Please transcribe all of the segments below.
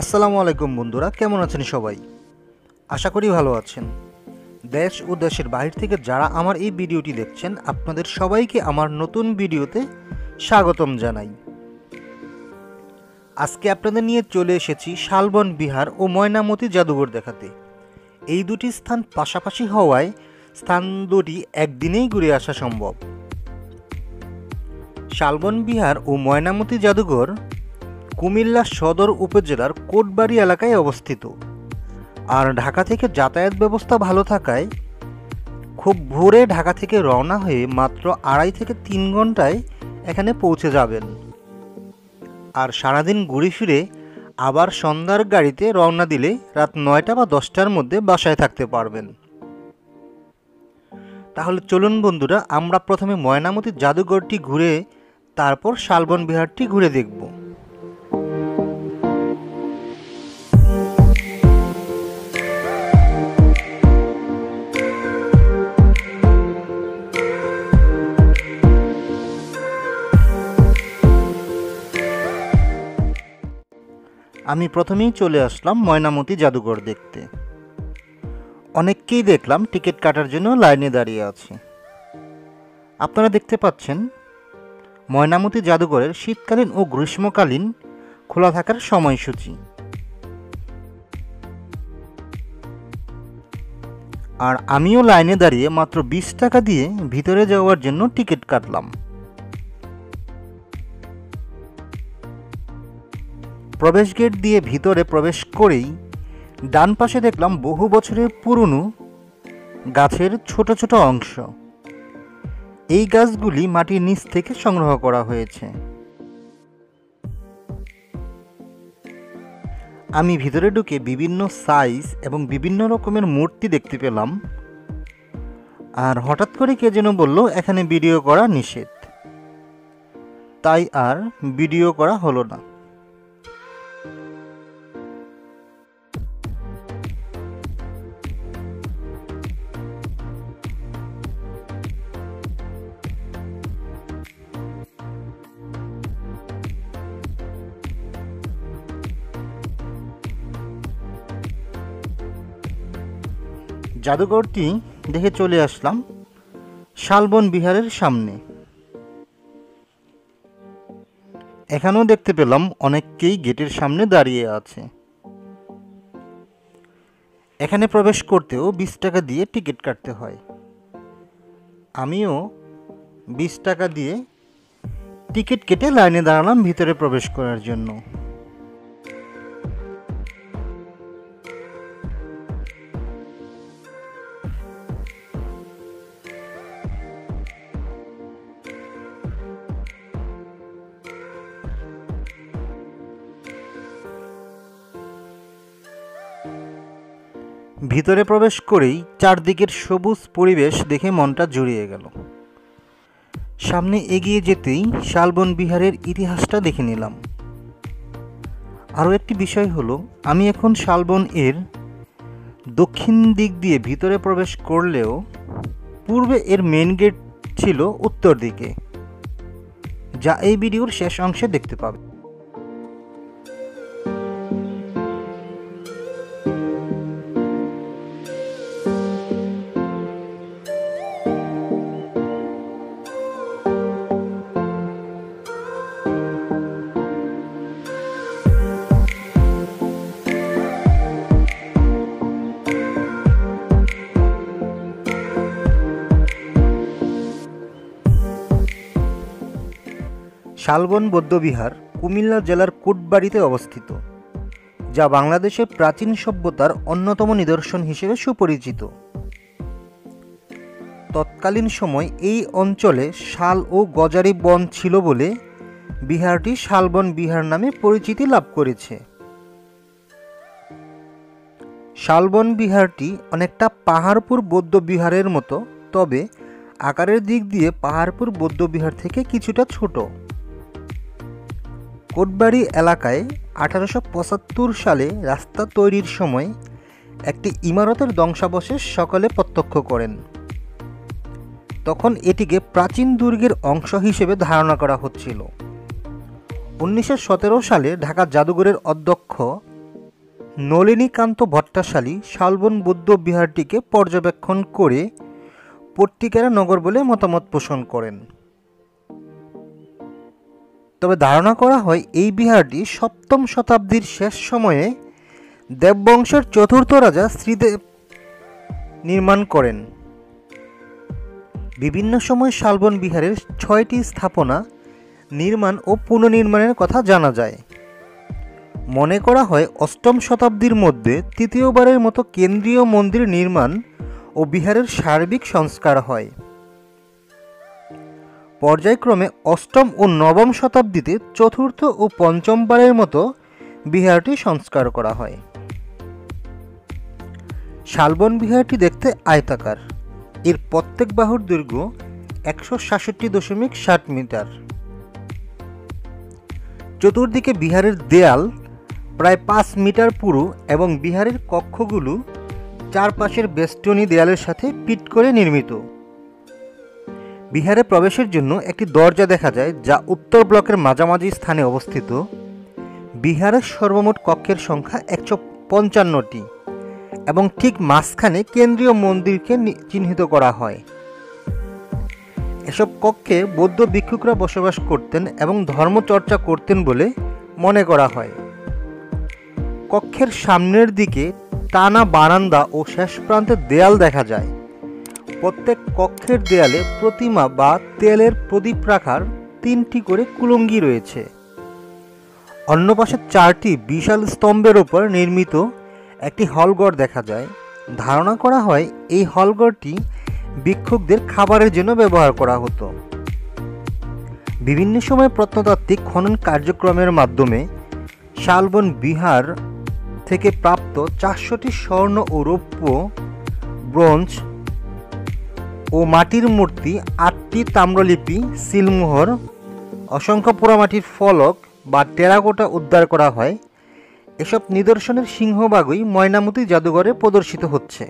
আসসালামু আলাইকুম বন্ধুরা, কেমন আছেন সবাই? আশা করি ভালো আছেন। দেশ ও দেশের বাইরে থেকে যারা আমার এই ভিডিওটি দেখছেন, আপনাদের সবাইকে আমার নতুন ভিডিওতে স্বাগতম জানাই। আজকে আপনাদের নিয়ে চলে এসেছি শালবন বিহার ও ময়নামতি জাদুঘর দেখাতে। এই দুটি স্থান পাশাপাশি হওয়ায় স্থান দুটি একদিনেই ঘুরে আসা সম্ভব। শালবন বিহার ও ময়নামতি জাদুঘর কুমিল্লা সদর উপজেলার কোটবাড়ি এলাকায় অবস্থিত। আর ঢাকা থেকে যাতায়াত ব্যবস্থা ভালো থাকায় খুব ভোরে ঢাকা থেকে রওনা হয়ে মাত্র আড়াই থেকে তিন ঘন্টায় এখানে পৌঁছে যাবেন। আর সারাদিন ঘুরে ফিরে আবার সন্ধ্যার গাড়িতে রওনা দিলে রাত নয়টা বা দশটার মধ্যে বাসায় থাকতে পারবেন। তাহলে চলুন বন্ধুরা, আমরা প্রথমে ময়নামতি জাদুঘরটি ঘুরে তারপর শালবন বিহারটি ঘুরে দেখব। আমি প্রথমেই চলে আসলাম ময়নামতি জাদুঘর দেখতে। অনেককেই দেখলাম টিকিট কাটার জন্য লাইনে দাঁড়িয়ে আছে। আপনারা দেখতে পাচ্ছেন, ময়নামতি জাদুঘরের শীতকালীন ও গ্রীষ্মকালীন খোলা থাকার সময়সূচি। আর আমিও লাইনে দাঁড়িয়ে মাত্র বিশ টাকা দিয়ে ভিতরে যাওয়ার জন্য টিকিট কাটলাম। প্রবেশ গেট দিয়ে ভিতরে প্রবেশ করেই ডান পাশে দেখলাম বহু বছরের পুরনো গাছের ছোট ছোট অংশ। এই গাছগুলি মাটির নিচ থেকে সংগ্রহ করা হয়েছে। আমি ভিতরে ঢুকে বিভিন্ন সাইজ এবং বিভিন্ন রকমের মূর্তি দেখতে পেলাম। আর হঠাৎ করে কে যেন বলল, এখানে ভিডিও করা নিষেধ। তাই আর ভিডিও করা হলো না। জাদুঘরটি দেখে চলে আসলাম শালবন বিহারের সামনে। এখানেও দেখতে পেলাম অনেককেই গেটের সামনে দাঁড়িয়ে আছে। এখানে প্রবেশ করতেও বিশ টাকা দিয়ে টিকিট কাটতে হয়। আমিও বিশ টাকা দিয়ে টিকিট কেটে লাইনে দাঁড়ালাম ভিতরে প্রবেশ করার জন্য। ভিতরে প্রবেশ করেই চারদিকের সবুজ পরিবেশ দেখে মনটা জুড়িয়ে গেল। সামনে এগিয়ে যেতেই শালবন বিহারের ইতিহাসটা দেখে নিলাম। আরও একটি বিষয় হলো, আমি এখন শালবন এর দক্ষিণ দিক দিয়ে ভিতরে প্রবেশ করলেও পূর্বে এর মেন গেট ছিল উত্তর দিকে, যা এই ভিডিওর শেষ অংশে দেখতে পাবে। শালবন বৌদ্ধবিহার কুমিল্লা জেলার কোটবাড়িতে অবস্থিত, যা বাংলাদেশের প্রাচীন সভ্যতার অন্যতম নিদর্শন হিসেবে সুপরিচিত। তৎকালীন সময় এই অঞ্চলে শাল ও গজারি বন ছিল বলে বিহারটি শালবন বিহার নামে পরিচিতি লাভ করেছে। শালবন বিহারটি অনেকটা পাহাড়পুর বৌদ্ধ বিহারের মতো, তবে আকারের দিক দিয়ে পাহাড়পুর বৌদ্ধ বিহার থেকে কিছুটা ছোট। কোটবাড়ি এলাকায় আঠারোশো পঁচাত্তর সালে রাস্তা তৈরির সময় একটি ইমারতের ধ্বংসাবশেষ সকলে প্রত্যক্ষ করেন। তখন এটিকে প্রাচীন দুর্গের অংশ হিসেবে ধারণা করা হচ্ছিল। উনিশশো সতেরো সালে ঢাকা জাদুঘরের অধ্যক্ষ নলিনীকান্ত ভট্টাশালী শালবন বৌদ্ধ বিহারটিকে পর্যবেক্ষণ করে পট্টিকারা নগর বলে মতামত পোষণ করেন। তবে ধারণা করা হয় এই বিহারটি সপ্তম শতাব্দীর শেষ সময়ে দেববংশের চতুর্থ রাজা শ্রীদেব নির্মাণ করেন। বিভিন্ন সময় শালবন বিহারের ছয়টি স্থাপনা নির্মাণ ও পুনর্নির্মাণের কথা জানা যায়। মনে করা হয় অষ্টম শতাব্দীর মধ্যে তৃতীয়বারের মতো কেন্দ্রীয় মন্দির নির্মাণ ও বিহারের সার্বিক সংস্কার হয়। পর্যায়ক্রমে অষ্টম ও নবম শতাব্দীতে চতুর্থ ও পঞ্চমবারের মতো বিহারটি সংস্কার করা হয়। শালবন বিহারটি দেখতে আয়তাকার। এর প্রত্যেক বাহুর দৈর্ঘ্য একশো সাতষট্টি দশমিক ষাট মিটার। চতুর্দিকে বিহারের দেয়াল প্রায় পাঁচ মিটার পুরু এবং বিহারের কক্ষগুলো চারপাশের বেষ্টনী দেয়ালের সাথে পিট করে নির্মিত। বিহারে প্রবেশের জন্য একটি দরজা দেখা যায় যা উত্তর ব্লকের মাঝামাঝি স্থানে অবস্থিত। বিহারের সর্বমোট কক্ষের সংখ্যা একশো পঞ্চান্নটি এবং ঠিক মাঝখানে কেন্দ্রীয় মন্দিরকে চিহ্নিত করা হয়। এসব কক্ষে বৌদ্ধ ভিক্ষুকরা বসবাস করতেন এবং ধর্মচর্চা করতেন বলে মনে করা হয়। কক্ষের সামনের দিকে টানা বারান্দা ও শেষ প্রান্তে দেয়াল দেখা যায়। প্রত্যেক কক্ষের দেয়ালে প্রতিমা বা তেলের প্রদীপ রাখার তিনটি করে কুলঙ্গি রয়েছে। অন্য পাশে চারটি বিশাল স্তম্ভের ওপর নির্মিত একটি হলঘর দেখা যায়। ধারণা করা হয় এই হলঘরটি ভিক্ষুকদের খাবারের জন্য ব্যবহার করা হতো। বিভিন্ন সময় প্রত্নতাত্ত্বিক খনন কার্যক্রমের মাধ্যমে শালবন বিহার থেকে প্রাপ্ত চারশোটি স্বর্ণ ও রৌপ্য, ব্রোঞ্জ ও মাটির মূর্তি আটটি তাম্রলিপি, সিলমোহর, অসংখ্য পোড়ামাটির ফলক বা টেরাকোটা উদ্ধার করা হয়। এসব নিদর্শনের সিংহভাগই ময়নামতি জাদুঘরে প্রদর্শিত হচ্ছে।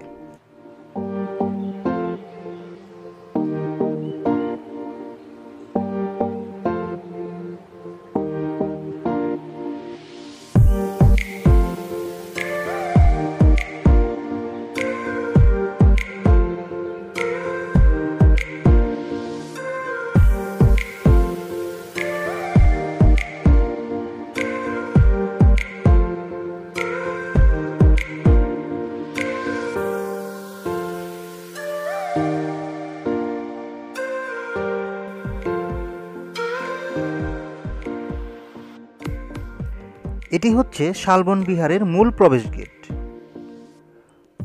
এটি হচ্ছে শালবন বিহারের মূল প্রবেশ গেট।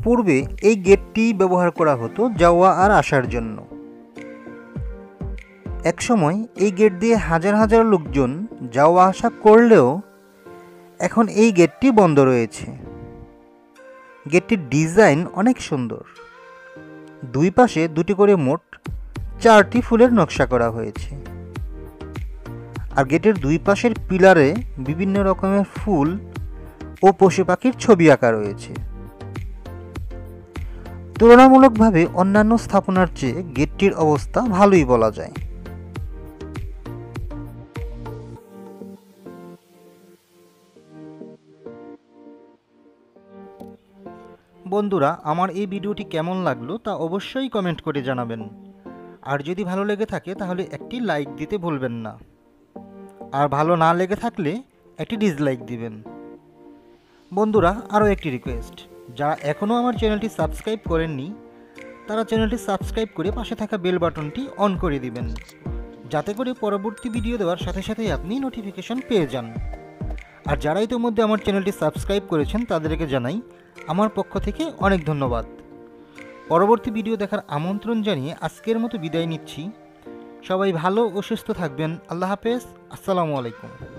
পূর্বে এই গেটটি ব্যবহার করা হতো যাওয়া আর আসার জন্য। একসময় এই গেট দিয়ে হাজার হাজার লোকজন যাওয়া আসা করলেও এখন এই গেটটি বন্ধ রয়েছে। গেটটির ডিজাইন অনেক সুন্দর। দুই পাশে দুটি করে মোট চারটি ফুলের নকশা করা হয়েছে। আর গেটের দুই পাশের পিলারে বিভিন্ন রকমের ফুল ও পশু পাখির ছবি আঁকা রয়েছে। তুলনামূলকভাবে অন্যান্য স্থাপনার চেয়ে গেটটির অবস্থা ভালোই বলা যায়। বন্ধুরা, আমার এই ভিডিওটি কেমন লাগল তা অবশ্যই কমেন্ট করে জানাবেন। আর যদি ভালো লেগে থাকে, তাহলে একটি লাইক দিতে ভুলবেন না। আর ভালো না লেগে থাকলে একটি ডিসলাইক দিবেন। বন্ধুরা, আরও একটি রিকোয়েস্ট যারা এখনও আমার চ্যানেলটি সাবস্ক্রাইব করেননি, তারা চ্যানেলটি সাবস্ক্রাইব করে পাশে থাকা বেল বাটনটি অন করে দিবেন। যাতে করে পরবর্তী ভিডিও দেওয়ার সাথে সাথেই আপনি নোটিফিকেশন পেয়ে যান। আর যারা ইতিমধ্যে আমার চ্যানেলটি সাবস্ক্রাইব করেছেন, তাদেরকে জানাই আমার পক্ষ থেকে অনেক ধন্যবাদ। পরবর্তী ভিডিও দেখার আমন্ত্রণ জানিয়ে আজকের মতো বিদায় নিচ্ছি। সবাই ভালো ও সুস্থ থাকবেন। আল্লাহ হাফেজ। আসসালামু আলাইকুম।